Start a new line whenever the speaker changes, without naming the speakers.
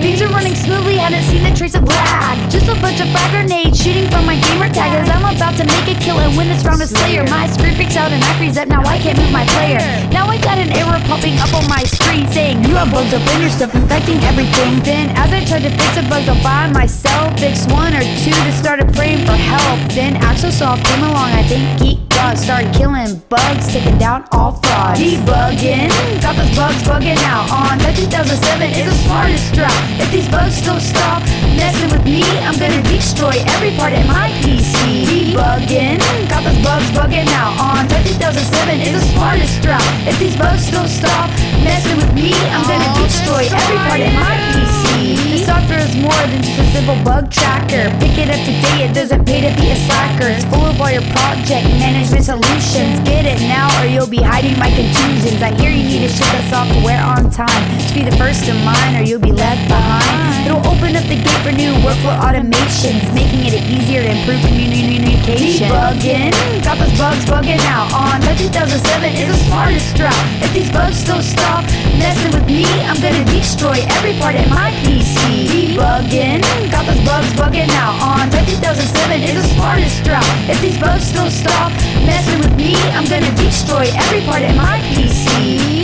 Things are running smoothly, haven't seen a trace of lag. Just a bunch of frag grenades shooting from my gamer tag as I'm about to make a kill and win this round of Slayer. My screen freaks out and I freeze up, now I can't move my player. Now I popping up on my screen saying you have bugs up in your stuff infecting everything. Then as I tried to fix the bugs all by myself, fix one or two to started praying for help. Then Axosoft came along, I think Geek God started killing bugs, taking down all frauds. Debugging, got those bugs bugging out on the 2007 is the smartest drop. If these bugs don't stop messing with me, I'm gonna destroy every part in my 2007 is the smartest drop. If these bugs don't stop messing with me, I'm gonna destroy every more than just a simple bug tracker. Pick it up today, it doesn't pay to be a slacker. It's full of all your project management solutions. Get it now, or you'll be hiding my contusions. I hear you need to ship the software on time. To be the first in line, or you'll be left behind. It'll open up the gate for new workflow automations, making it easier to improve communication. Debugging, got those bugs bugging out on 2007 is the smartest drop. Destroy every part in my PC. Debugging, got those bugs bugging out on the 2007 is the smartest drop. If these bugs don't stop messing with me, I'm gonna destroy every part in my PC.